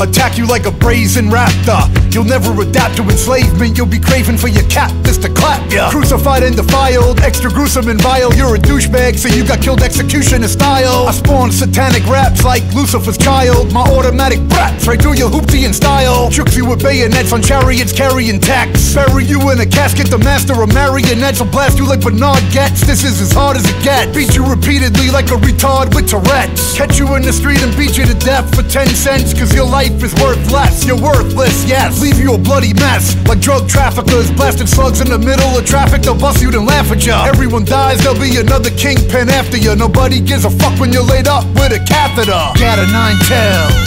Attack you like a brazen raptor. You'll never adapt to enslavement. You'll be craving for your cat just to clap ya. Crucified and defiled, extra gruesome and vile. You're a douchebag, so you got killed executioner style. I spawn satanic raps like Lucifer's child. My automatic brats right through your hoopty in style. Chooks you with bayonets on chariots carrying tax. Bury you in a casket, the master of marionettes will blast you like Bernard Goetz. This is as hard as it gets. Beat you repeatedly like a retard with Tourette's. Catch you in the street and beat you to death for 10 cents, cause your life is worth less. You're worthless, yes. Leave you a bloody mess. Like drug traffickers blasting slugs in the middle of traffic. They'll bust you then laugh at ya. Everyone dies, there'll be another kingpin after you. Nobody gives a fuck when you're laid up with a catheter. Got nine tails.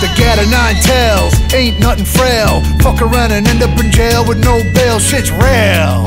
The gat nine tails ain't nothing frail. Fuck around and end up in jail with no bail. Shit's real.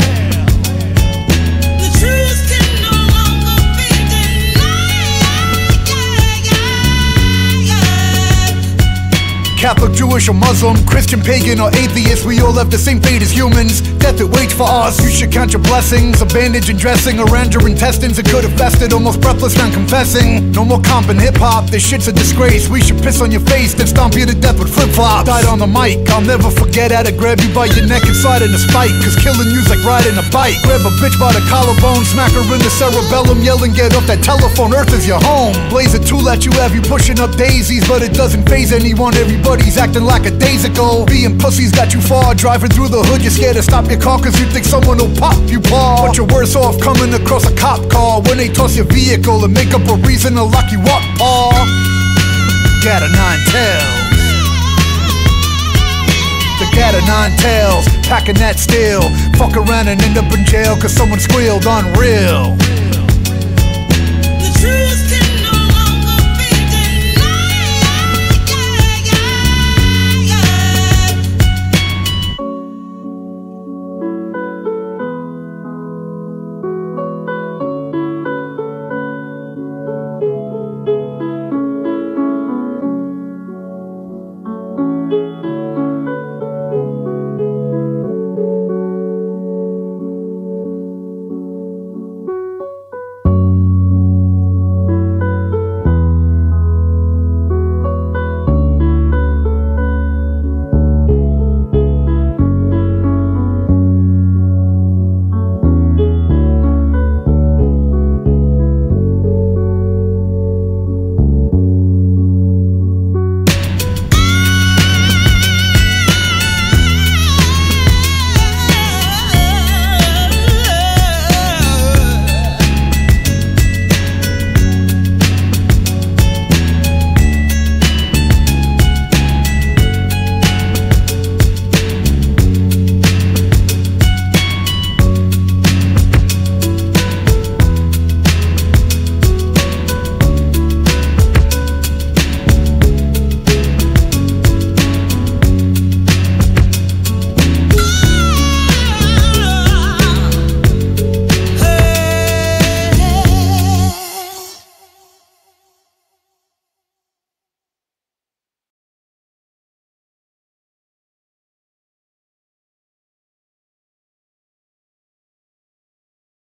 Catholic, Jewish, or Muslim, Christian, pagan, or atheist, we all have the same fate as humans. Death that waits for us. You should count your blessings. A bandage and dressing around your intestines. It could have festered, almost breathless, non confessing. No more comp in hip hop. This shit's a disgrace. We should piss on your face, then stomp you to death with flip flops. Died on the mic. I'll never forget how to grab you by your neck and slide in a spike. Cause killing you's like riding a bike. Grab a bitch by the collarbone, smack her in the cerebellum, yelling, get off that telephone. Earth is your home. Blaze a tool at you, have you pushing up daisies, but it doesn't phase anyone. Everybody's acting like a days ago. Being pussies got you far. Driving through the hood, you're scared to stop your car cause you think someone will pop you paw. But you're worse off coming across a cop car when they toss your vehicle and make up a reason to lock you up, paw. Got a nine tails. The cat of nine tails, packing that steel. Fuck around and end up in jail cause someone squealed unreal.